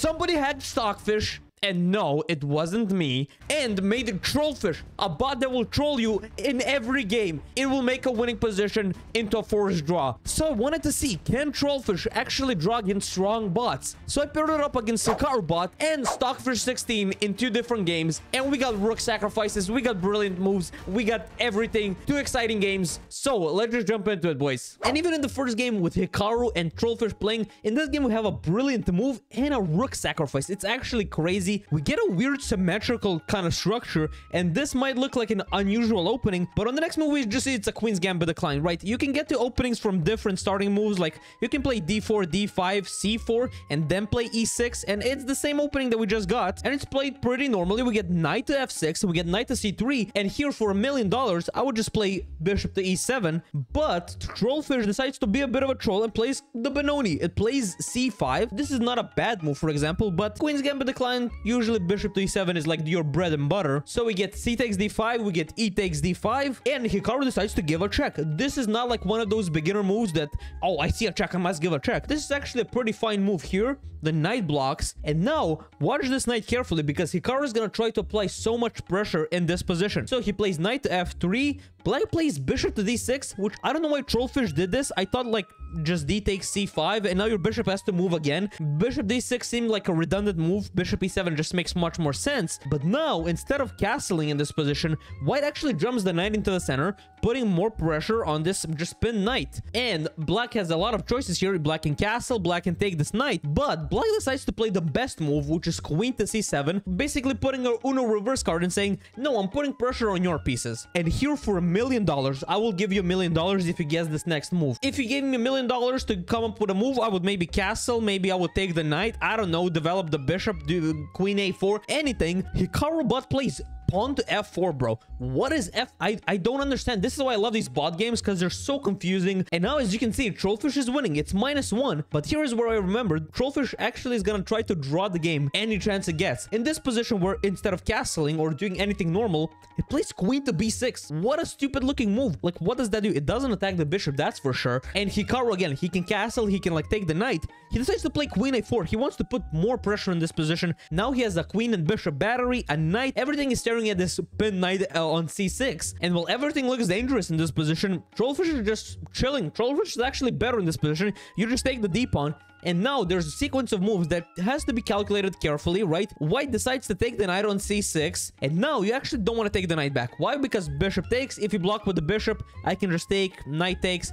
somebody had Stockfish and no, it wasn't me. And made a Trollfish, a bot that will troll you in every game. It will make a winning position into a forced draw. So I wanted to see, can Trollfish actually draw against strong bots? So I paired it up against Hikaru bot and Stockfish 16 in two different games. And we got Rook sacrifices, we got brilliant moves, we got everything. Two exciting games. So let's just jump into it, boys. And even in the first game with Hikaru and Trollfish playing, in this game we have a brilliant move and a Rook sacrifice. It's actually crazy crazy. We get a weird symmetrical kind of structure, and this might look like an unusual opening, but on the next move, we just see it's a Queen's Gambit decline, right? You can get to openings from different starting moves, like you can play d4, d5, c4, and then play e6, and it's the same opening that we just got, and it's played pretty normally. We get knight to f6, we get knight to c3, and here for a million dollars, I would just play bishop to e7, but Trollfish decides to be a bit of a troll and plays the Benoni. It plays c5. This is not a bad move, for example, but Queen's Gambit decline Usually bishop to e7 is like your bread and butter. So we get c takes d5, we get e takes d5, and Hikaru decides to give a check. This is not like one of those beginner moves that, oh, I see a check, I must give a check. This is actually a pretty fine move here. The knight blocks. And now, watch this knight carefully because Hikaru is to try to apply so much pressure in this position. So he plays knight to f3, Black plays bishop to d6, which I don't know why Trollfish did this. I thought like just d takes c5 and now your bishop has to move again. Bishop d6 seemed like a redundant move. Bishop e7 just makes much more sense. But now, instead of castling in this position, white actually jumps the knight into the center, putting more pressure on this just spin knight. And black has a lot of choices here. Black can castle, black can take this knight. But black decides to play the best move, which is queen to c7, basically putting a Uno reverse card and saying, no, I'm putting pressure on your pieces. And here for a million dollars. I will give you a million dollars if you guess this next move. If you gave me a million dollars to come up with a move, I would maybe castle. Maybe I would take the knight. I don't know. Develop the bishop, do queen a4, anything. Hikaru bot plays pawn to f4, bro. What is f? I, I don't understand. This is why I love these bot games because they're so confusing. And now, as you can see, Trollfish is winning. It's minus one. But here is where I remembered. Trollfish actually is to try to draw the game any chance it gets. In this position where instead of castling or doing anything normal, it plays queen to b6. What a stupid looking move. Like, what does that do? It doesn't attack the bishop, that's for sure. And Hikaru, again, he can castle. He can, like, take the knight. He decides to play queen a4. He wants to put more pressure in this position. Now he has a queen and bishop battery, a knight. Everything is staring at this pin knight uh, on c6. And while everything looks dangerous in this position, Trollfish is just chilling. Trollfish is actually better in this position. You just take the d-pawn and now there's a sequence of moves that has to be calculated carefully, right? White decides to take the knight on c6. And now you actually don't want to take the knight back. Why? Because bishop takes. If you block with the bishop, I can just take, knight takes.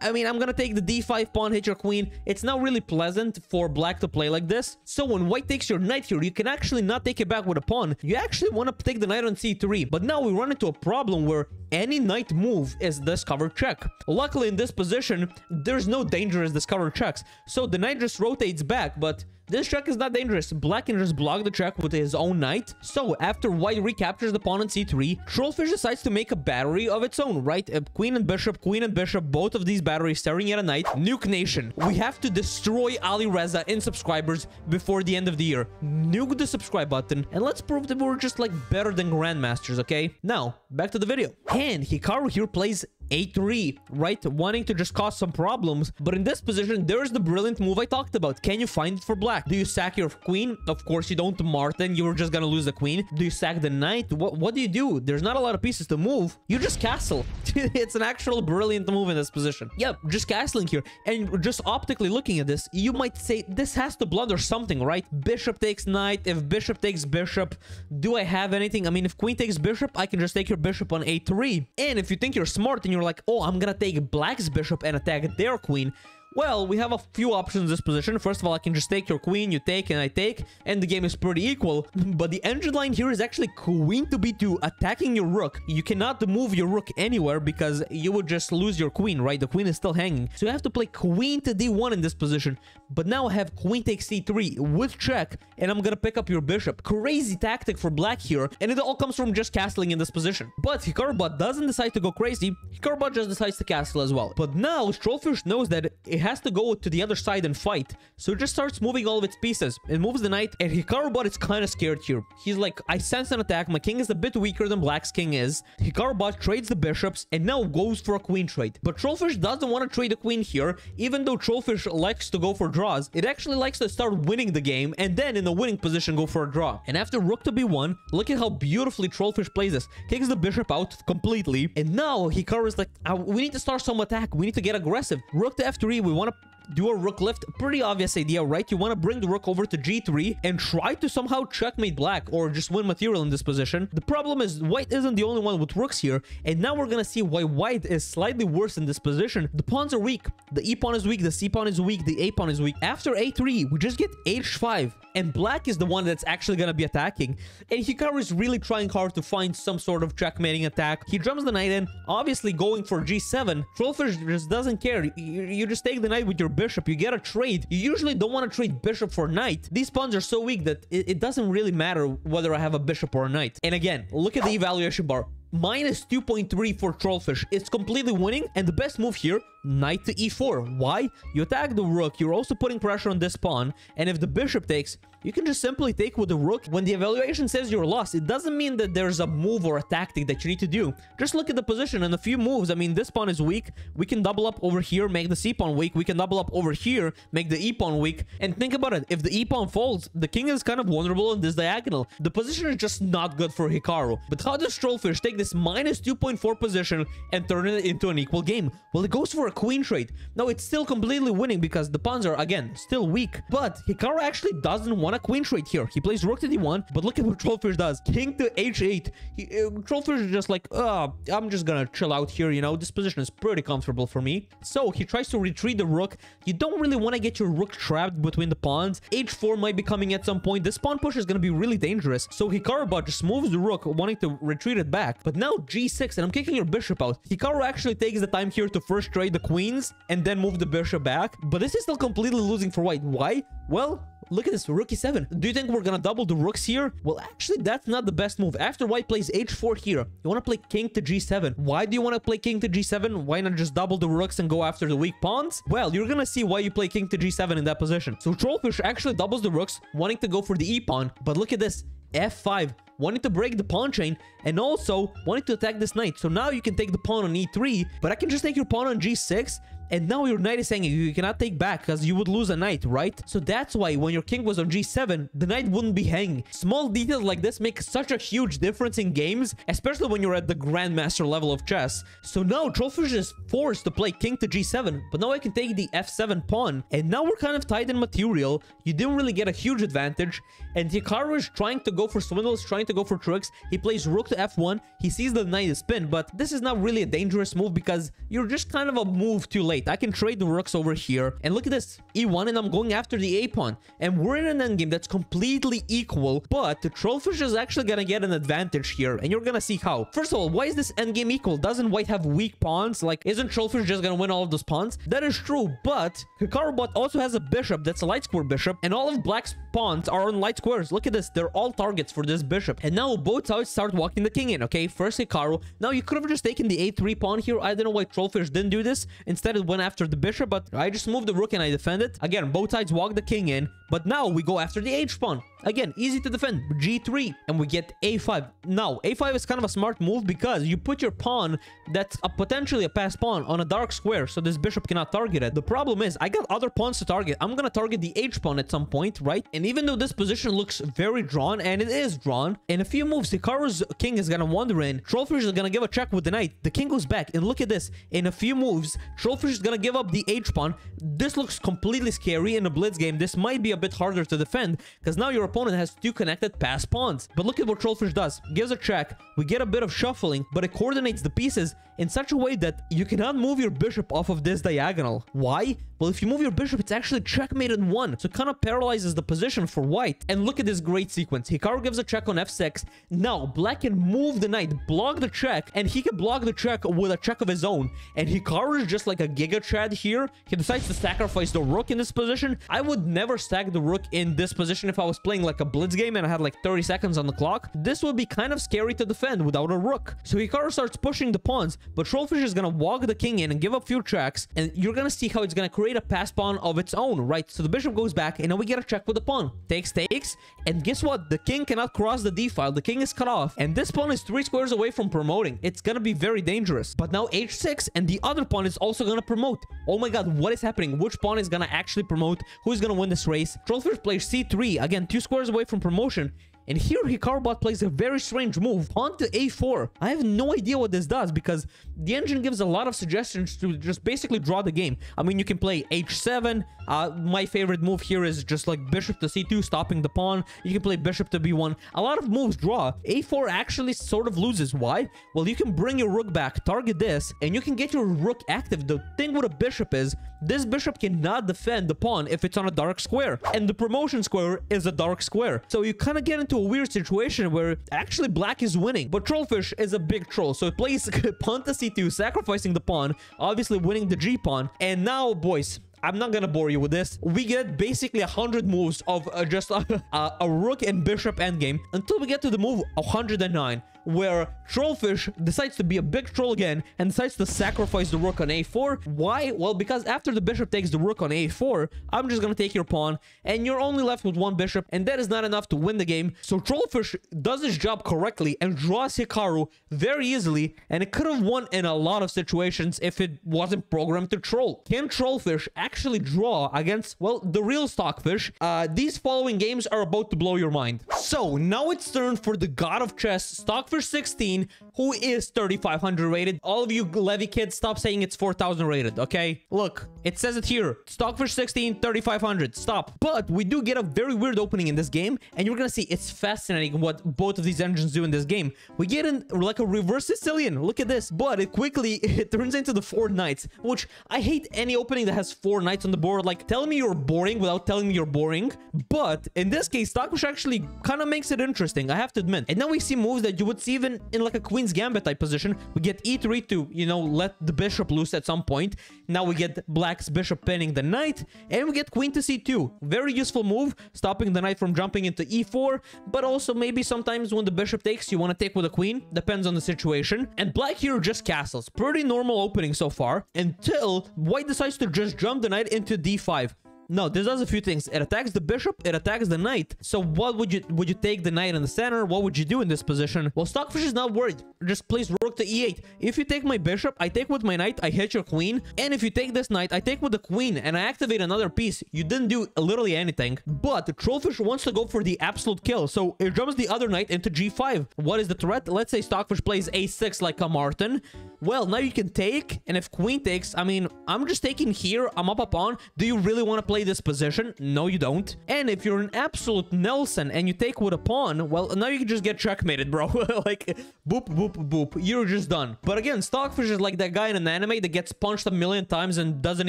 I mean, I'm gonna take the d5 pawn, hit your queen. It's not really pleasant for black to play like this. So when white takes your knight here, you can actually not take it back with a pawn. You actually want to take the knight on c3. But now we run into a problem where any knight move is discovered check. Luckily, in this position, there's no dangerous discovered checks. So the knight just rotates back, but this track is not dangerous. Black can just block the track with his own knight. So after white recaptures the pawn on c3, Trollfish decides to make a battery of its own, right? A queen and bishop, queen and bishop, both of these batteries staring at a knight. Nuke Nation. We have to destroy Alireza in subscribers before the end of the year. Nuke the subscribe button and let's prove that we're just like better than grandmasters, okay? Now, back to the video. And Hikaru here plays a3, right? Wanting to just cause some problems. But in this position, there's the brilliant move I talked about. Can you find it for black? Do you sack your queen? Of course you don't, Martin. You're just gonna lose the queen. Do you sack the knight? What, what do you do? There's not a lot of pieces to move. You just castle. it's an actual brilliant move in this position. Yep, just castling here. And just optically looking at this, you might say this has to blunder something, right? Bishop takes knight. If bishop takes bishop, do I have anything? I mean, if queen takes bishop, I can just take your bishop on a3. And if you think you're smart and you're like, oh, I'm gonna take black's bishop and attack their queen, well, we have a few options in this position. First of all, I can just take your queen, you take, and I take, and the game is pretty equal. But the engine line here is actually queen to b2, attacking your rook. You cannot move your rook anywhere because you would just lose your queen, right? The queen is still hanging. So you have to play queen to d1 in this position. But now I have queen takes c3 with check, and I'm gonna pick up your bishop. Crazy tactic for black here, and it all comes from just castling in this position. But Hikarubot doesn't decide to go crazy. Hikarubot just decides to castle as well. But now Trollfish knows that it has to go to the other side and fight. So it just starts moving all of its pieces. It moves the knight, and Hikaru Bot is kind of scared here. He's like, I sense an attack. My king is a bit weaker than Black's king is. Hikaru Bot trades the bishops, and now goes for a queen trade. But Trollfish doesn't want to trade a queen here, even though Trollfish likes to go for draws. It actually likes to start winning the game, and then in the winning position go for a draw. And after rook to b1, look at how beautifully Trollfish plays this. Takes the bishop out completely, and now Hikaru is like, uh, we need to start some attack. We need to get aggressive. Rook to f3, we want to do a rook lift. Pretty obvious idea, right? You want to bring the rook over to g3 and try to somehow checkmate black or just win material in this position. The problem is white isn't the only one with rooks here. And now we're going to see why white is slightly worse in this position. The pawns are weak. The e pawn is weak. The c pawn is weak. The a pawn is weak. After a3, we just get h5 and black is the one that's actually going to be attacking. And Hikaru is really trying hard to find some sort of checkmating attack. He drums the knight in, obviously going for g7. Trollfish just doesn't care. You, you just take the knight with your bishop. You get a trade. You usually don't want to trade bishop for knight. These pawns are so weak that it, it doesn't really matter whether I have a bishop or a knight. And again, look at the evaluation bar minus 2.3 for Trollfish. It's completely winning. And the best move here, knight to e4. Why? You attack the rook. You're also putting pressure on this pawn. And if the bishop takes, you can just simply take with the rook. When the evaluation says you're lost, it doesn't mean that there's a move or a tactic that you need to do. Just look at the position and a few moves. I mean, this pawn is weak. We can double up over here, make the c pawn weak. We can double up over here, make the e pawn weak. And think about it. If the e pawn falls, the king is kind of vulnerable in this diagonal. The position is just not good for Hikaru. But how does Trollfish take this minus 2.4 position and turn it into an equal game? Well, it goes for a queen trade. Now, it's still completely winning because the pawns are, again, still weak. But Hikaru actually doesn't want a queen trade here. He plays rook to d1, but look at what Trollfish does. King to h8. He, uh, Trollfish is just like, oh, I'm just gonna chill out here, you know? This position is pretty comfortable for me. So he tries to retreat the rook. You don't really want to get your rook trapped between the pawns. h4 might be coming at some point. This pawn push is gonna be really dangerous. So Hikaru just moves the rook, wanting to retreat it back. But now g6, and I'm kicking your bishop out. Hikaru actually takes the time here to first trade the queens, and then move the bishop back. But this is still completely losing for white. Why? Well, Look at this, rook e7. Do you think we're gonna double the rooks here? Well, actually, that's not the best move. After white plays h4 here, you want to play king to g7. Why do you want to play king to g7? Why not just double the rooks and go after the weak pawns? Well, you're gonna see why you play king to g7 in that position. So Trollfish actually doubles the rooks, wanting to go for the e pawn. But look at this, f5 wanting to break the pawn chain and also wanting to attack this knight. So now you can take the pawn on e3, but I can just take your pawn on g6 and now your knight is saying you cannot take back because you would lose a knight, right? So that's why when your king was on g7, the knight wouldn't be hanging. Small details like this make such a huge difference in games, especially when you're at the grandmaster level of chess. So now Trollfish is forced to play king to g7, but now I can take the f7 pawn. And now we're kind of tied in material. You didn't really get a huge advantage. And Hikaru is trying to go for swindles, trying to go for tricks. He plays rook to f1. He sees the knight is pinned, but this is not really a dangerous move because you're just kind of a move too late. I can trade the rooks over here. And look at this. E1 and I'm going after the A pawn. And we're in an endgame that's completely equal. But the Trollfish is actually going to get an advantage here. And you're going to see how. First of all, why is this endgame equal? Doesn't white have weak pawns? Like, isn't Trollfish just going to win all of those pawns? That is true. But Hikaru bot also has a bishop that's a light square bishop. And all of black's pawns are on light squares. Look at this. They're all targets for this bishop. And now both sides start walking the king in, okay? First Hikaru. Now you could have just taken the a3 pawn here. I don't know why Trollfish didn't do this. Instead it went after the bishop, but I just moved the rook and I defended. Again, both sides walk the king in. But now we go after the h pawn. Again, easy to defend. G3. And we get A5. Now, A5 is kind of a smart move because you put your pawn that's a potentially a passed pawn on a dark square so this bishop cannot target it. The problem is I got other pawns to target. I'm going to target the H pawn at some point, right? And even though this position looks very drawn, and it is drawn, in a few moves, Hikaru's king is going to wander in. Trollfish is going to give a check with the knight. The king goes back. And look at this. In a few moves, Trollfish is going to give up the H pawn. This looks completely scary in a blitz game. This might be a bit harder to defend because now your opponent has two connected pass pawns. But look at what Trollfish does. Gives a check. We get a bit of shuffling, but it coordinates the pieces in such a way that you cannot move your bishop off of this diagonal. Why? Well, if you move your bishop, it's actually checkmated one. So it kind of paralyzes the position for white. And look at this great sequence. Hikaru gives a check on f6. Now, black can move the knight, block the check, and he can block the check with a check of his own. And Hikaru is just like a Giga Chad here. He decides to sacrifice the rook in this position. I would never stack the rook in this position if I was playing like a blitz game and I had like 30 seconds on the clock. This would be kind of scary to defend without a rook. So Hikaru starts pushing the pawns, but Trollfish is going to walk the king in and give a few checks, and you're going to see how it's going to create create a pass pawn of its own, right? So the bishop goes back, and now we get a check with the pawn. Takes, takes, and guess what? The king cannot cross the d-file. The king is cut off, and this pawn is three squares away from promoting. It's gonna be very dangerous. But now h6, and the other pawn is also gonna promote. Oh my god, what is happening? Which pawn is gonna actually promote? Who's gonna win this race? Trollfish plays c3, again, two squares away from promotion. And here HikaruBot plays a very strange move. Pawn to a4. I have no idea what this does because the engine gives a lot of suggestions to just basically draw the game. I mean, you can play h7. Uh, my favorite move here is just like bishop to c2, stopping the pawn. You can play bishop to b1. A lot of moves draw. a4 actually sort of loses. Why? Well, you can bring your rook back, target this, and you can get your rook active. The thing with a bishop is this bishop cannot defend the pawn if it's on a dark square. And the promotion square is a dark square. So you kind of get into a weird situation where actually black is winning. But Trollfish is a big troll. So it plays pawn to c2, sacrificing the pawn, obviously winning the g-pawn. And now, boys, I'm not gonna bore you with this. We get basically 100 moves of uh, just uh, a rook and bishop endgame until we get to the move 109 where Trollfish decides to be a big troll again and decides to sacrifice the rook on a4. Why? Well, because after the bishop takes the rook on a4, I'm just gonna take your pawn, and you're only left with one bishop, and that is not enough to win the game. So Trollfish does his job correctly and draws Hikaru very easily, and it could have won in a lot of situations if it wasn't programmed to troll. Can Trollfish actually draw against, well, the real Stockfish? Uh, these following games are about to blow your mind. So, now it's turn for the god of chess, Stockfish 16, who is 3500 rated. All of you Levy kids, stop saying it's 4000 rated, okay? Look, it says it here. Stockfish 16, 3500. Stop. But we do get a very weird opening in this game, and you're gonna see it's fascinating what both of these engines do in this game. We get in like a reverse Sicilian. Look at this. But it quickly it turns into the four knights, which I hate any opening that has four knights on the board. Like, tell me you're boring without telling me you're boring. But in this case, Stockfish actually kind of makes it interesting, I have to admit. And now we see moves that you would see even in like a queen's gambit type position. We get e3 to, you know, let the bishop loose at some point. Now we get black's bishop pinning the knight. And we get queen to c2. Very useful move, stopping the knight from jumping into e4. But also maybe sometimes when the bishop takes, you want to take with a queen. Depends on the situation. And black here just castles. Pretty normal opening so far. Until white decides to just jump the knight into d5. No, this does a few things. It attacks the bishop, it attacks the knight. So what would you would you take the knight in the center? What would you do in this position? Well, Stockfish is not worried. Just place rook to e8. If you take my bishop, I take with my knight, I hit your queen. And if you take this knight, I take with the queen and I activate another piece. You didn't do literally anything. But the Trollfish wants to go for the absolute kill. So it jumps the other knight into g5. What is the threat? Let's say Stockfish plays a6 like a Martin. Well, now you can take. And if queen takes, I mean, I'm just taking here. I'm up a pawn. Do you really want to play this position? No, you don't. And if you're an absolute Nelson and you take with a pawn, well, now you can just get checkmated, bro. like, boop, boop, boop. You're just done. But again, Stockfish is like that guy in an anime that gets punched a million times and doesn't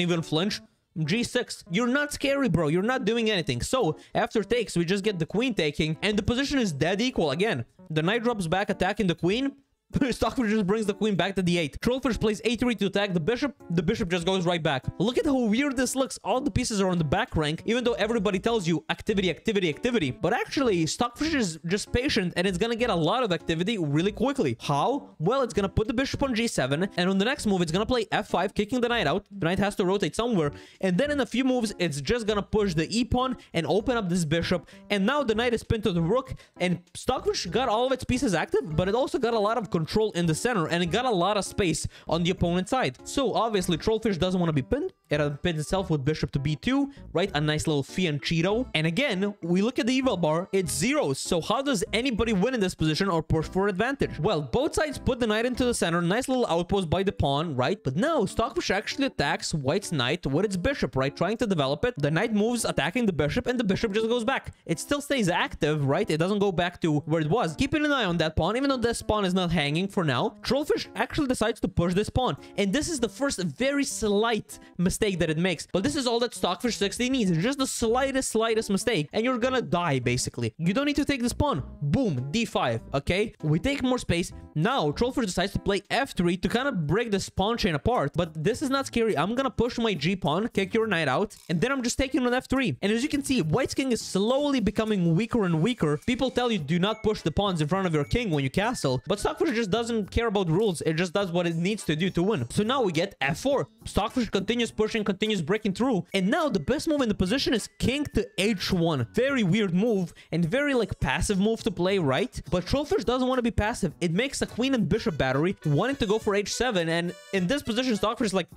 even flinch. G6. You're not scary, bro. You're not doing anything. So, after takes, we just get the queen taking, and the position is dead equal again. The knight drops back attacking the queen. Stockfish just brings the queen back to the 8. Trollfish plays a3 to attack the bishop. The bishop just goes right back. Look at how weird this looks. All the pieces are on the back rank, even though everybody tells you activity, activity, activity. But actually, Stockfish is just patient and it's gonna get a lot of activity really quickly. How? Well, it's gonna put the bishop on g7 and on the next move, it's gonna play f5, kicking the knight out. The knight has to rotate somewhere. And then in a few moves, it's just gonna push the e-pawn and open up this bishop. And now the knight is pinned to the rook and Stockfish got all of its pieces active, but it also got a lot of control in the center and it got a lot of space on the opponent's side. So obviously Trollfish doesn't want to be pinned. It pins itself with bishop to b2, right? A nice little fianchetto. And again, we look at the eval bar, it's zeros. So how does anybody win in this position or push for advantage? Well, both sides put the knight into the center. Nice little outpost by the pawn, right? But now Stockfish actually attacks White's knight with its bishop, right? Trying to develop it. The knight moves attacking the bishop and the bishop just goes back. It still stays active, right? It doesn't go back to where it was. Keeping an eye on that pawn, even though this pawn is not hanging for now, Trollfish actually decides to push this pawn. And this is the first very slight mistake that it makes. But this is all that Stockfish 16 needs. Just the slightest, slightest mistake. And you're gonna die, basically. You don't need to take this pawn. Boom, d5, okay? We take more space. Now, Trollfish decides to play f3 to kind of break this pawn chain apart. But this is not scary. I'm gonna push my g-pawn, kick your knight out, and then I'm just taking on f3. And as you can see, White's king is slowly becoming weaker and weaker. People tell you do not push the pawns in front of your king when you castle. But Stockfish just doesn't care about rules. It just does what it needs to do to win. So now we get f4. Stockfish continues pushing, continues breaking through. And now the best move in the position is king to h1. Very weird move and very like passive move to play, right? But Trollfish doesn't want to be passive. It makes a queen and bishop battery wanting to go for h7. And in this position, Stockfish is like,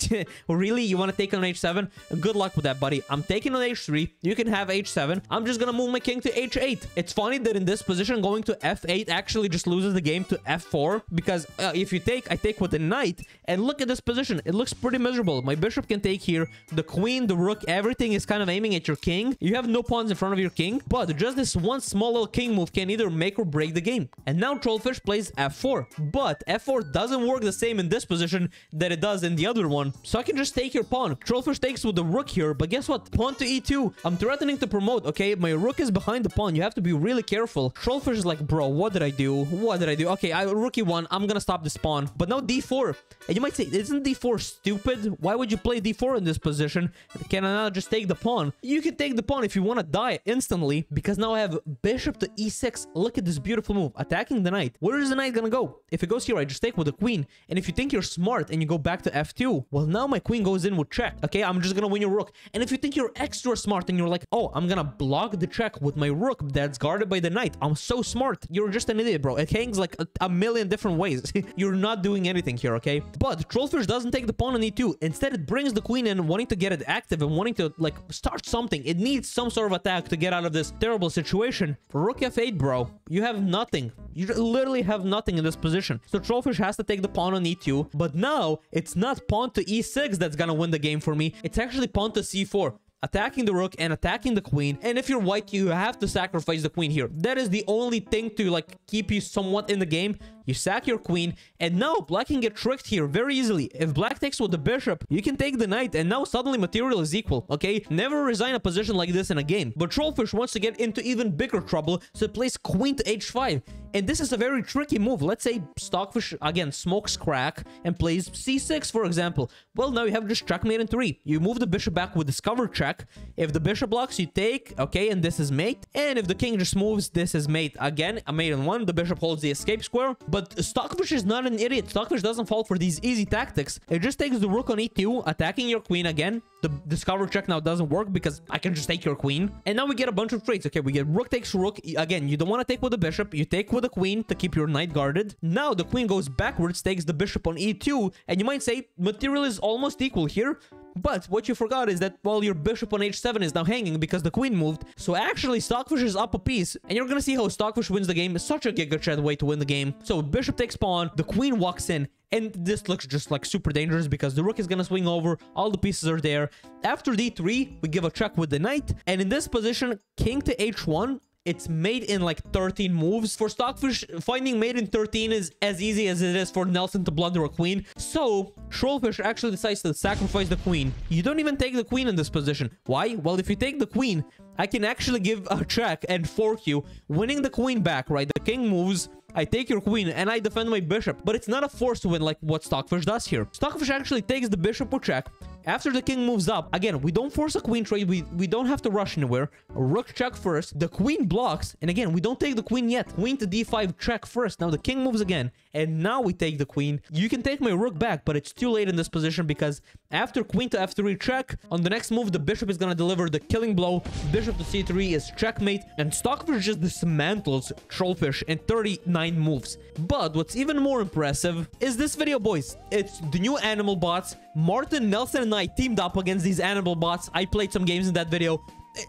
really? You want to take on h7? Good luck with that, buddy. I'm taking on h3. You can have h7. I'm just going to move my king to h8. It's funny that in this position, going to f8 actually just loses the game to f4 because uh, if you take, I take with the knight and look at this position. It looks pretty miserable. My bishop can take here. The queen, the rook, everything is kind of aiming at your king. You have no pawns in front of your king, but just this one small little king move can either make or break the game. And now Trollfish plays f4, but f4 doesn't work the same in this position that it does in the other one. So I can just take your pawn. Trollfish takes with the rook here, but guess what? Pawn to e2. I'm threatening to promote, okay? My rook is behind the pawn. You have to be really careful. Trollfish is like, bro, what did I do? What did I do? Okay, I rookie one. I'm gonna stop this pawn. But now d4. And you might say, isn't d4 stupid? Why would you play d4 in this position? Can I not just take the pawn? You can take the pawn if you want to die instantly because now I have bishop to e6. Look at this beautiful move. Attacking the knight. Where is the knight gonna go? If it goes here, I just take with the queen. And if you think you're smart and you go back to f2, well, now my queen goes in with check. Okay, I'm just gonna win your rook. And if you think you're extra smart and you're like, oh, I'm gonna block the check with my rook that's guarded by the knight. I'm so smart. You're just an idiot, bro. It hangs like a, a million different ways. you're not doing anything here, okay? But Trollfish doesn't take the pawn on e2. Instead, it brings the queen in, wanting to get it active and wanting to, like, start something. It needs some sort of attack to get out of this terrible situation. Rook f8, bro. You have nothing. You literally have nothing in this position. So Trollfish has to take the pawn on e2. But now, it's not pawn to e6 that's gonna win the game for me. It's actually pawn to c4 attacking the rook and attacking the queen. And if you're white, you have to sacrifice the queen here. That is the only thing to like keep you somewhat in the game. You sack your queen, and now black can get tricked here very easily. If black takes with the bishop, you can take the knight, and now suddenly material is equal, okay? Never resign a position like this in a game. But Trollfish wants to get into even bigger trouble, so plays queen to h5. And this is a very tricky move. Let's say Stockfish, again, smokes crack and plays c6, for example. Well, now you have just checkmate in 3. You move the bishop back with discover check. If the bishop blocks, you take, okay, and this is mate. And if the king just moves, this is mate. Again, a mate in 1, the bishop holds the escape square. But Stockfish is not an idiot. Stockfish doesn't fall for these easy tactics. It just takes the rook on e2, attacking your queen again. The discover check now doesn't work because I can just take your queen. And now we get a bunch of trades. Okay, we get rook takes rook. Again, you don't want to take with the bishop. You take with the queen to keep your knight guarded. Now the queen goes backwards, takes the bishop on e2. And you might say material is almost equal here. But what you forgot is that, well, your bishop on h7 is now hanging because the queen moved. So actually, Stockfish is up a piece. And you're gonna see how Stockfish wins the game. It's such a giga chad way to win the game. So bishop takes pawn, the queen walks in, and this looks just like super dangerous because the rook is gonna swing over, all the pieces are there. After d3, we give a check with the knight. And in this position, king to h1, it's made in like 13 moves. For Stockfish, finding mate in 13 is as easy as it is for Nelson to blunder a queen. So, Trollfish actually decides to sacrifice the queen. You don't even take the queen in this position. Why? Well, if you take the queen, I can actually give a check and fork you, winning the queen back, right? The king moves, I take your queen, and I defend my bishop. But it's not a forced win like what Stockfish does here. Stockfish actually takes the bishop with check, after the king moves up, again, we don't force a queen trade. We, we don't have to rush anywhere. Rook check first. The queen blocks. And again, we don't take the queen yet. Queen to d5 check first. Now the king moves again. And now we take the queen. You can take my rook back, but it's too late in this position because after queen to f3 check, on the next move, the bishop is going to deliver the killing blow. Bishop to c3 is checkmate. And Stockfish just dismantles Trollfish in 39 moves. But what's even more impressive is this video, boys. It's the new animal bots. Martin, Nelson, I teamed up against these animal bots. I played some games in that video.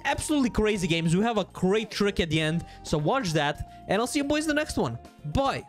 Absolutely crazy games. We have a great trick at the end. So watch that. And I'll see you boys in the next one. Bye.